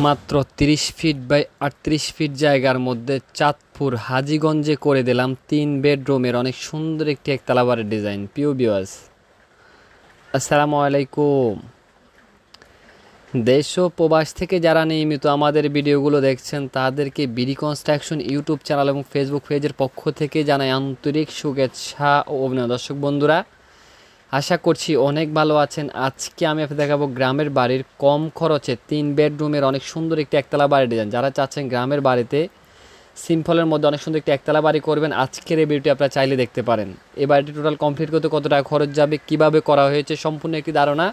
মাত্র তিরিশ fit by আটত্রিশ ফিট জায়গার মধ্যে চাঁদপুর হাজীগঞ্জে করে দিলাম তিন বেডরুমের অনেক সুন্দর একটি একতলা বাড়ির ডিজাইন পিও বিওয়াস আসসালামু আলাইকুম। দেশ ও প্রবাস থেকে যারা নিয়মিত আমাদের ভিডিওগুলো দেখছেন, তাদেরকে বিডি কনস্ট্রাকশন ইউটিউব চ্যানেল এবং ফেসবুক পেজের পক্ষ থেকে জানাই আন্তরিক শুভেচ্ছা ও অভিনয় দর্শক বন্ধুরা আশা করছি অনেক ভালো আছেন। আজকে আমি আপনাদের দেখাবো গ্রামের বাড়ির কম খরচে তিন বেডরুমের অনেক সুন্দর একটি একতলা বাড়ি ডিজাইন। যারা চাচ্ছেন গ্রামের বাড়িতে সিম্পলের মধ্যে অনেক সুন্দর একটি একতলা বাড়ি করবেন, আজকের এই ভিডিওটি আপনারা চাইলে দেখতে পারেন। এই বাড়িটি টোটাল কমপ্লিট করতে কত টাকা খরচ যাবে, কীভাবে করা হয়েছে, সম্পূর্ণ একটি ধারণা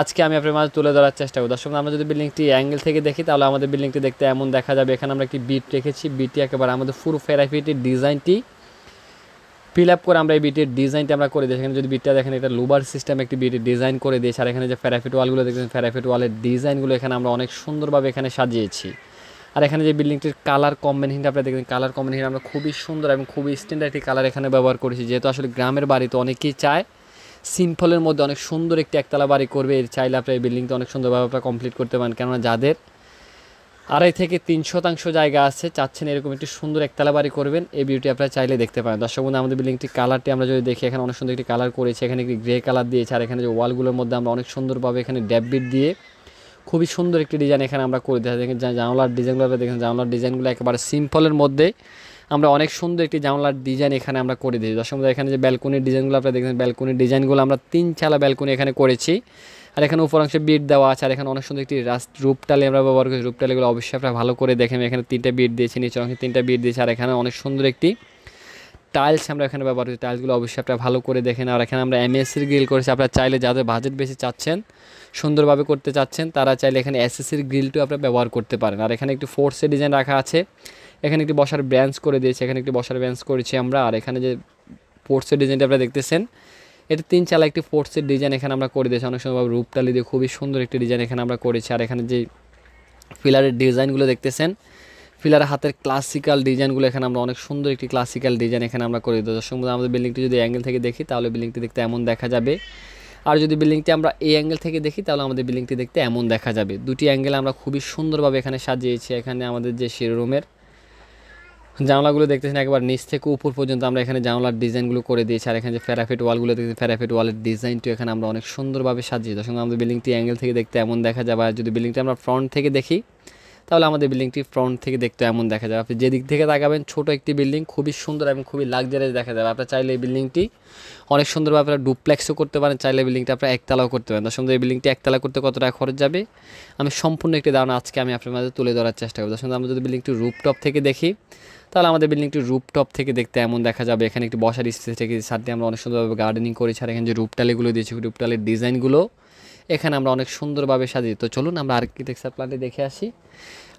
আজকে আমি আপনার মাঝে তুলে ধরার চেষ্টা করব। দর্শক, আমরা যদি বিল্ডিংটি অ্যাঙ্গেল থেকে দেখি, তাহলে আমাদের বিল্ডিংটি দেখতে এমন দেখা যাবে। এখানে আমরা একটি বিট রেখেছি। বিটটি একেবারে আমাদের ফুল ফেরাফিটির ডিজাইনটি ফিল আপ করে আমরা এই বিটের ডিজাইনটা আমরা করে দিয়েছি। এখানে যদি বিটটা দেখেন, এটা লুবার সিস্টেম একটি বিটের ডিজাইন করে দিয়েছি। আর এখানে যে ফেরাফিট ওয়ালগুলো দেখছেন ফেরাফিট ওয়ালের ডিজাইনগুলো এখানে আমরা অনেক সুন্দরভাবে এখানে সাজিয়েছি। আর এখানে যে বিল্ডিংটির কালার কম্বিনেশনটা আপনারা দেখবেন কালার কম্বিনেশন আমরা খুবই সুন্দর এবং খুবই স্ট্যান্ডার্ড একটি কালার এখানে ব্যবহার করেছি। যেহেতু আসলে গ্রামের বাড়িতে অনেকেই চায় সিম্পলের মধ্যে অনেক সুন্দর একটি একতলা বাড়ি করবে। এর চাইলে আপনার এই বিল্ডিংটা অনেক সুন্দরভাবে আপনারা কমপ্লিট করতে পারেন। কেননা যাদের আড়াই থেকে তিন শতাংশ জায়গা আছে। চাচ্ছেন এরকম একটি সুন্দর একতলা বাড়ি করবেন। এই বিউটি আপনারা চাইলে দেখতে পারেন। দর্শক বন্ধু, আমাদের বিল্ডিংটি কালারটি আমরা যদি দেখি, এখানে অনেক সুন্দর একটি কালার করেছি। এখানে একটি গ্রে কালার দিয়েছে। আর এখানে যে ওয়ালগুলোর মধ্যে আমরা অনেক সুন্দরভাবে এখানে ড্যাববিট দিয়ে। খুবই সুন্দর একটি ডিজাইন এখানে আমরা করে দিয়েছি। দেখেন জানলার ডিজাইনগুলো দেখেন জানলার ডিজাইনগুলো একেবারে সিম্পলের মধ্যে। আমরা অনেক সুন্দর একটি জানলার ডিজাইন এখানে আমরা করে দিয়েছি। দর্শক এখানে যে ব্যালকনির ডিজাইনগুলো আপনারা দেখেন ব্যালকনির ডিজাইনগুলো আমরা তিন চালা ব্যালকনি এখানে করেছি। আর এখানে উপরাংশে বিট দেওয়া আছে, আর এখানে অনেক সুন্দর একটি রাস্ত রূপটালি আমরা ব্যবহার করেছি রূপটালেগুলো অবশ্যই আপনারা ভালো করে দেখেন এখানে তিনটা বিট দিয়েছি, নিচের অংশে তিনটা বিট দিয়েছি, আর এখানে অনেক সুন্দর একটি টাইলস আমরা এখানে ব্যবহার করেছি টাইলসগুলো অবশ্যই আপনারা ভালো করে দেখেন আর এখানে আমরা এমএসসির গ্রিল করেছি। আপনারা চাইলে যাদের বাজেট বেশি চাচ্ছেন, সুন্দরভাবে করতে চাচ্ছেন, তারা চাইলে এখানে এসএসসির গ্রিলটিও আপনারা ব্যবহার করতে পারেন। আর এখানে একটি ফোর্সের ডিজাইন রাখা আছে। এখানে একটি বসার ব্রাঞ্চ করে দিয়েছি। এখানে একটি বসার ব্রাঞ্চ করেছি আমরা। আর এখানে যে ফোর্সের ডিজাইনটা আপনারা দেখতেছেন এটা তিন চালা একটি ফোর্সের ডিজাইন এখানে আমরা করে দিয়েছি। অনেক সময় রূপটালি দিয়ে খুবই সুন্দর একটি ডিজাইন এখানে আমরা করেছি। আর এখানে যে ফিলারের ডিজাইনগুলো দেখতেছেন ফিলারের হাতের ক্লাসিক্যাল ডিজাইনগুলো এখানে আমরা অনেক সুন্দর একটি ক্লাসিক্যাল ডিজাইন এখানে আমরা করে দিই দর্শক আমাদের বিল্ডিংটি যদি অ্যাঙ্গেল থেকে দেখি, তাহলে বিল্ডিংটি দেখতে এমন দেখা যাবে। আর যদি বিল্ডিংটি আমরা এই অ্যাঙ্গেল থেকে দেখি, তাহলে আমাদের বিল্ডিংটি দেখতে এমন দেখা যাবে। দুটি অ্যাঙ্গেল আমরা খুবই সুন্দরভাবে এখানে সাজিয়েছি। এখানে আমাদের যে শিরোরুমের জানলাগুলো দেখতেছেন একবার নিচ থেকে উপর পর্যন্ত আমরা এখানে জানলার ডিজাইনগুলো করে দিয়েছি। আর এখানে যে ফেরাফিট ওয়ালগুলো দেখতে ফেরাফিট ওয়ালের ডিজাইনটি এখানে আমরা অনেক সুন্দরভাবে সাজিয়ে দর্শক, আমাদের বিল্ডিংটি অ্যাঙ্গেল থেকে দেখতে এমন দেখা যাবে আর যদি বিল্ডিংটি আমরা ফ্রন্ট থেকে দেখি তাহলে আমাদের বিল্ডিংটি ফ্রন্ট থেকে দেখতে এমন দেখা যাবে। আপনি যেদিক থেকে তাকাবেন, ছোট একটি বিল্ডিং, খুবই সুন্দর এবং খুবই লাক্সারিয়াস দেখা যাবে। আপনার চাইলে এই বিল্ডিংটি অনেক সুন্দরভাবে আপনারা ডুপ্লেক্সও করতে পারেন, চাইলে বিল্ডিংটা আপনারা একতলাও করতে পারেন। দর্শক, এই বিল্ডিংটি একতলা করতে কত টাকা খরচ যাবে? আমি সম্পূর্ণ একটি ধারণা আজকে আমি আপনার মাঝে তুলে ধরার চেষ্টা করব। দর্শক, আমরা যদি বিল্ডিংটি রুপটপ থেকে দেখি, তাহলে আমাদের বিল্ডিংটি রুপটপ থেকে দেখতে এমন দেখা যাবে। এখানে একটি বসার স্পেস থেকে সাথে আমরা অনেক সুন্দরভাবে গার্ডেনিং করেছি। আর এখানে যে রূপটালিগুলো দিয়েছি রূপটালির ডিজাইনগুলো এখানে আমরা অনেক সুন্দরভাবে সাজিয়ে তো চলুন আমরা আর্কিটেকচার প্ল্যানটি দেখে আসি।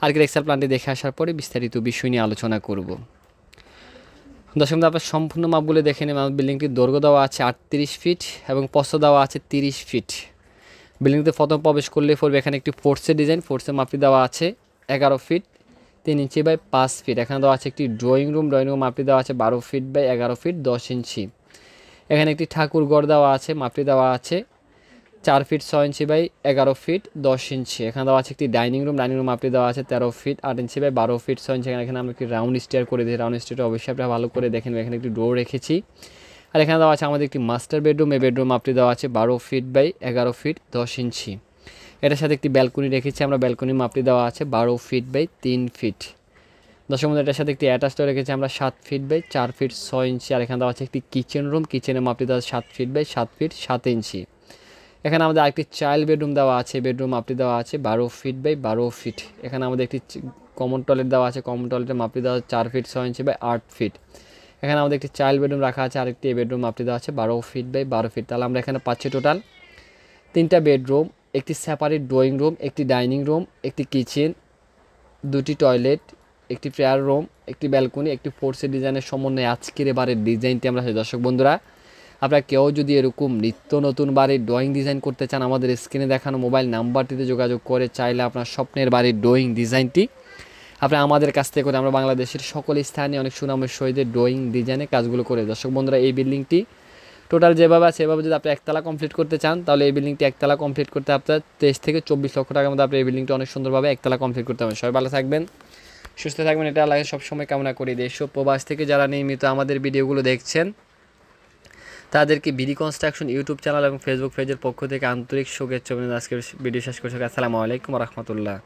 আর্কিটেকচার প্ল্যানটি দেখে আসার পরে বিস্তারিত বিষয় নিয়ে আলোচনা করব। দশম আপনার সম্পূর্ণ মাপগুলো দেখে নেব আমার বিল্ডিংটির দৈর্ঘ্য দেওয়া আছে আটত্রিশ ফিট এবং পশ্চ দেওয়া আছে তিরিশ ফিট বিল্ডিংতে প্রথম প্রবেশ করলে পড়বে এখানে একটি ফোর্সের ডিজাইন ফোর্সের মাপটি দেওয়া আছে এগারো ফিট তিন ইঞ্চি বাই পাঁচ ফিট এখানে দেওয়া আছে একটি ড্রয়িং রুম ড্রয়িং রুম মাপটি দেওয়া আছে বারো ফিট বাই এগারো ফিট দশ ইঞ্চি এখানে একটি ঠাকুর গড় দেওয়া আছে। মাপটি দেওয়া আছে চার ফিট ছয় ইঞ্চি বাই এগারো ফিট দশ ইঞ্চি। এখানে দেওয়া আছে একটি ডাইনিং রুম। ডাইনিং রুম মাপটি দেওয়া আছে তেরো ফিট আট ইঞ্চি বাই বারো ফিট ছয় ইঞ্চি। এখানে আমরা একটি রাউন্ড স্টেয়ার করে দিই রাউন্ড স্টেয়ারটা অবশ্যই আপনারা ভালো করে দেখেন এখানে একটি ডোর রেখেছি। আর এখানে দেওয়া আছে আমাদের একটি মাস্টার বেডরুম। এই বেডরুম মাপটি দেওয়া আছে বারো ফিট বাই এগারো ফিট দশ ইঞ্চি। এটার সাথে একটি ব্যালকনি রেখেছি। আমরা ব্যালকনি মাপটি দেওয়া আছে বারো ফিট বাই তিন ফিট। বন্ধু, এটার সাথে একটি অ্যাটাচটা রেখেছি। আমরা সাত ফিট বাই চার ফিট ছয় ইঞ্চি। আর এখানে দেওয়া আছে একটি কিচেন রুম। কিচেনের মাপটি দেওয়া সাত ফিট বাই সাত ফিট সাত ইঞ্চি। এখানে আমাদের আরেকটি চাইল্ড বেডরুম দেওয়া আছে বেডরুম মাপটি দেওয়া আছে, বারো ফিট বাই বারো ফিট এখানে আমাদের একটি কমন টয়লেট দেওয়া আছে কমন টয়লেটের মাপটি দেওয়া আছে, চার ফিট ছয় ইঞ্চি বাই আট ফিট এখানে আমাদের একটি চাইল্ড বেডরুম রাখা আছে, আরেকটি বেডরুম মাপটি দেওয়া আছে, বারো ফিট বাই বারো ফিট তাহলে আমরা এখানে পাচ্ছি টোটাল তিনটা বেডরুম একটি সেপারেট ড্রয়িং রুম একটি ডাইনিং রুম একটি কিচেন দুটি টয়লেট একটি প্রেয়ার রুম একটি ব্যালকনি একটি ফোর্সের ডিজাইনের সমন্বয়ে আজকের এবারের ডিজাইনটি আমরা দর্শক বন্ধুরা আপনারা কেউ যদি এরকম নিত্য নতুন বাড়ির ড্রয়িং ডিজাইন করতে চান, আমাদের স্ক্রিনে দেখানো মোবাইল নাম্বারটিতে যোগাযোগ করে চাইলে আপনার স্বপ্নের বাড়ির ড্রয়িং ডিজাইনটি আপনি আমাদের কাছ থেকে করে আমরা বাংলাদেশের সকল স্থানে অনেক সুনামের শহীদের ড্রয়িং ডিজাইনে কাজগুলো করে দর্শক বন্ধুরা, এই বিল্ডিংটি টোটাল যেভাবে আছে, এভাবে যদি আপনি একতলা কমপ্লিট করতে চান, তাহলে এই বিল্ডিংটি একতলা কমপ্লিট করতে আপনার তেইশ থেকে চব্বিশ লক্ষ টাকার মধ্যে আপনি এই বিল্ডিংটি অনেক সুন্দরভাবে একতলা কমপ্লিট করতে হবে সবাই ভালো থাকবেন, সুস্থ থাকবেন। এটা আল্লাহ সবসময় কামনা করি। দেশ প্রবাস থেকে যারা নিয়মিত আমাদের ভিডিওগুলো দেখছেন তাদেরকে বিডি কনস্ট্রাকশন ইউটিউব চ্যানেল এবং ফেসবুক পেজের পক্ষ থেকে আন্তরিক শুভেচ্ছা আজকের ভিডিও শেষ করছি। আসসালামু আলাইকুম রহমতুল্লাহ।